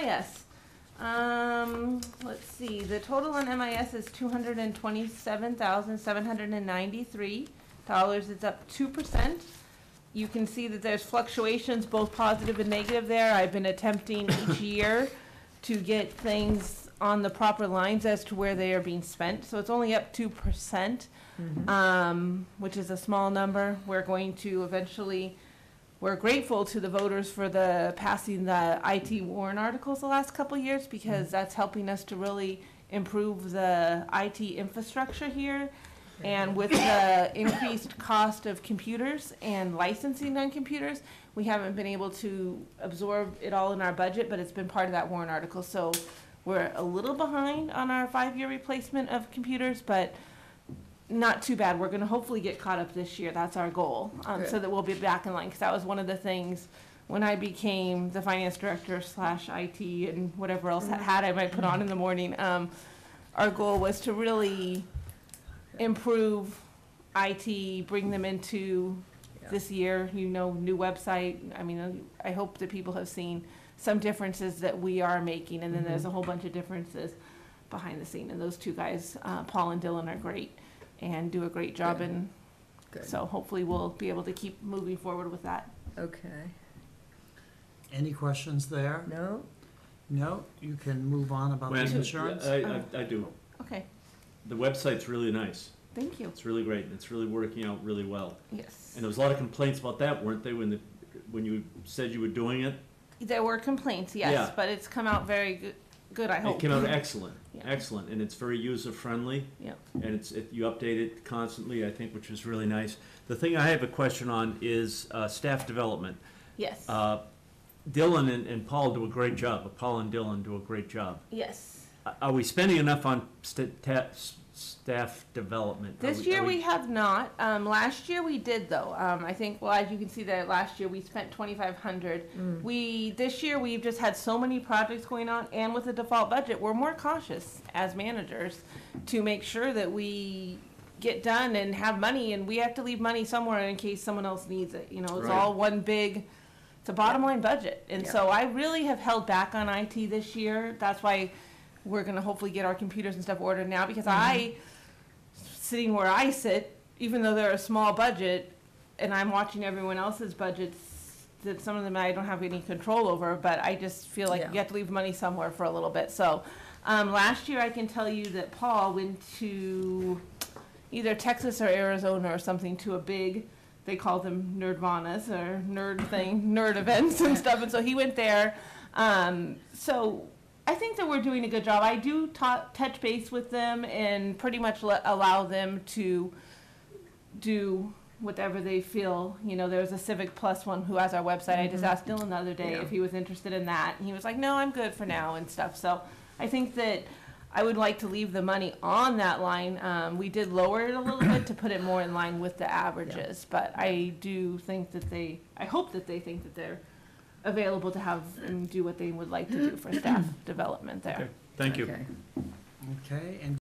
MIS. Um, let's see, the total on MIS is two hundred and twenty-seven thousand, seven hundred and ninety-three dollars. It's up two percent. You can see that there's fluctuations, both positive and negative there. I've been attempting each year to get things on the proper lines as to where they are being spent. So it's only up two percent, um, which is a small number. We're going to eventually, we're grateful to the voters for the passing the IT warrant articles the last couple of years because mm-hmm. that's helping us to really improve the IT infrastructure here. And with the increased cost of computers and licensing on computers, we haven't been able to absorb it all in our budget, but it's been part of that warrant article. So we're a little behind on our five-year replacement of computers, but not too bad. We're gonna hopefully get caught up this year. That's our goal. Um, so that we'll be back in line, because that was one of the things when I became the finance director slash IT and whatever else hat I might put on in the morning. Um, our goal was to really improve IT, bring them into Yeah. this year, you know, new website. I mean, I hope that people have seen some differences that we are making, and then there's a whole bunch of differences behind the scene. And those two guys, uh, Paul and Dylan, are great and do a great job. Good. And Good, so hopefully we'll be able to keep moving forward with that. okay. Any questions there? No? No? You can move on about the When- insurance? I, I, oh. I do. Okay, The website's really nice. thank you. It's really great. and It's really working out really well. Yes. And there was a lot of complaints about that, weren't they, when the, when you said you were doing it? There were complaints, yes, Yeah. but it's come out very good, good, I It hope. came out excellent, Yeah. excellent, and it's very user-friendly. Yeah. And it's, it, you update it constantly, I think, which is really nice. The thing I have a question on is, uh, staff development. Yes, Uh, Dylan and, and Paul do a great job, Paul and Dylan do a great job. yes. Are- we spending enough on sta- ta- s- staff development? Are This are year we have not. Um, last year we did though. Um, I think, well, as you can see that last year we spent twenty-five hundred. Mm. We, this year we've just had so many projects going on and with the default budget, we're more cautious as managers to make sure that we get done and have money and we have to leave money somewhere in case someone else needs it. You know, it's Right. all one big, it's a bottom line budget. And Yeah. so I really have held back on IT this year. That's why we're gonna hopefully get our computers and stuff ordered now because I, sitting where I sit, even though they're a small budget, and I'm watching everyone else's budgets, that some of them I don't have any control over, but I just feel like Yeah. you have to leave money somewhere for a little bit. So, um, last year I can tell you that Paul went to either Texas or Arizona or something to a big, they call them nerdvanas or nerd thing, nerd events and stuff. And so he went there. Um, so I think that we're doing a good job. I do ta- touch base with them and pretty much let, allow them to do whatever they feel. You know, there was a Civic Plus one who has our website. I just asked Dylan the other day Yeah. if he was interested in that. And he was like, no, I'm good for now and stuff. So I think that I would like to leave the money on that line. Um, we did lower it a little bit to put it more in line with the averages, but I do think that they, I hope that they think that they're available to have and do what they would like to do for staff development there. Thank you. Okay. Okay, and